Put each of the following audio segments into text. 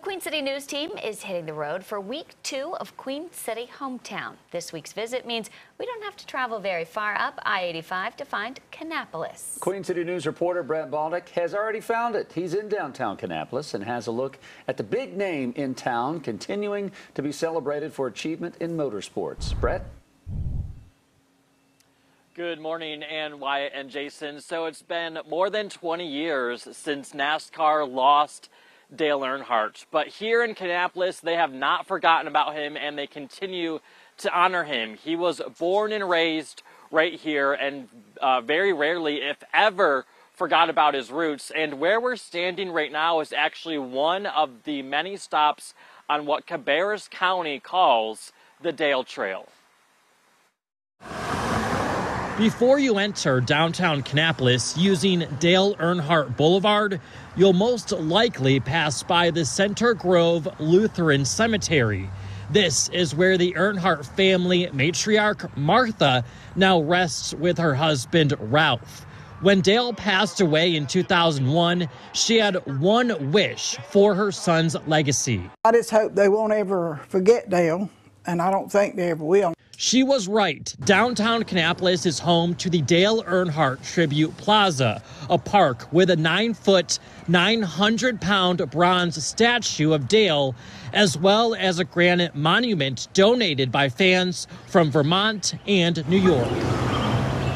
The Queen City News team is hitting the road for week two of Queen City Hometown. This week's visit means we don't have to travel very far up I-85 to find Kannapolis. Queen City News reporter Brett Baldick has already found it. He's in downtown Kannapolis and has a look at the big name in town continuing to be celebrated for achievement in motorsports. Brett? Good morning, and Wyatt and Jason. So it's been more than 20 years since NASCAR lost Dale Earnhardt. But here in Kannapolis, they have not forgotten about him and they continue to honor him. He was born and raised right here and uh, very rarely, if ever, forgot about his roots. And where we're standing right now is actually one of the many stops on what Cabarrus County calls the Dale Trail. Before you enter downtown Kannapolis using Dale Earnhardt Boulevard, you'll most likely pass by the Center Grove Lutheran Cemetery. This is where the Earnhardt family matriarch Martha now rests with her husband Ralph. When Dale passed away in 2001, she had one wish for her son's legacy. I just hope they won't ever forget Dale, and I don't think they ever will. She was right. Downtown Kannapolis is home to the Dale Earnhardt Tribute Plaza, a park with a nine foot, 900 pound bronze statue of Dale, as well as a granite monument donated by fans from Vermont and New York.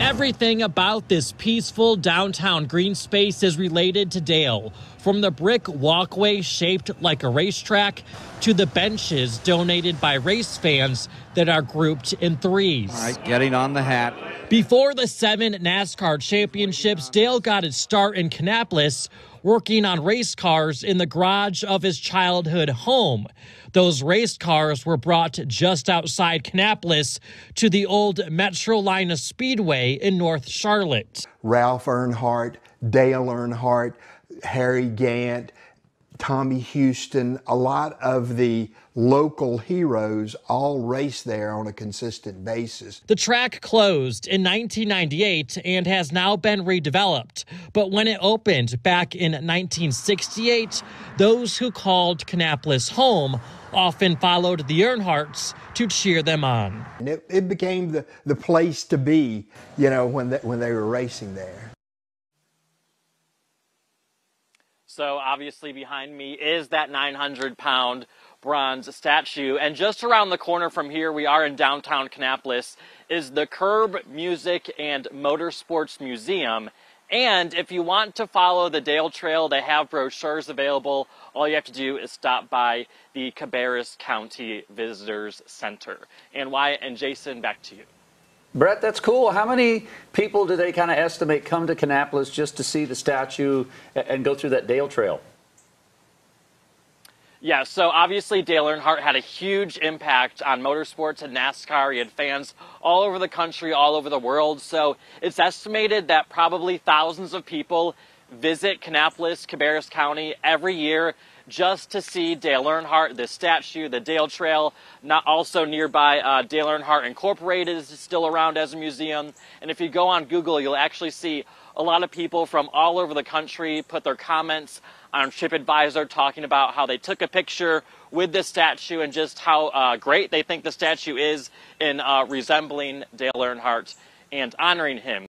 Everything about this peaceful downtown green space is related to Dale, from the brick walkway shaped like a racetrack to the benches donated by race fans that are grouped in threes. All right, getting on the hat. Before the seven NASCAR championships, Dale got his start in Kannapolis working on race cars in the garage of his childhood home. Those race cars were brought just outside Kannapolis to the old Metrolina Speedway in North Charlotte. Ralph Earnhardt, Dale Earnhardt, Harry Gant, Tommy Houston, a lot of the local heroes all race there on a consistent basis. The track closed in 1998 and has now been redeveloped. But when it opened back in 1968, those who called Kannapolis home often followed the Earnhardts to cheer them on. And it, it became the, the place to be, you know, when, the, when they were racing there. So obviously behind me is that 900 pound bronze statue. And just around the corner from here, we are in downtown Kannapolis, is the Curb Music and Motorsports Museum. And if you want to follow the Dale Trail, they have brochures available. All you have to do is stop by the Cabarrus County Visitors Center. And Wyatt and Jason, back to you. Brett, that's cool. How many people do they kind of estimate come to Kannapolis just to see the statue and go through that Dale Trail? Yeah, so obviously Dale Earnhardt had a huge impact on motorsports and NASCAR. He had fans all over the country, all over the world. So it's estimated that probably thousands of people visit Kannapolis, Cabarrus County every year just to see Dale Earnhardt, the statue, the Dale Trail. Not also nearby, uh, Dale Earnhardt Incorporated is still around as a museum. And if you go on Google, you'll actually see a lot of people from all over the country put their comments on TripAdvisor talking about how they took a picture with this statue and just how uh, great they think the statue is in uh, resembling Dale Earnhardt and honoring him.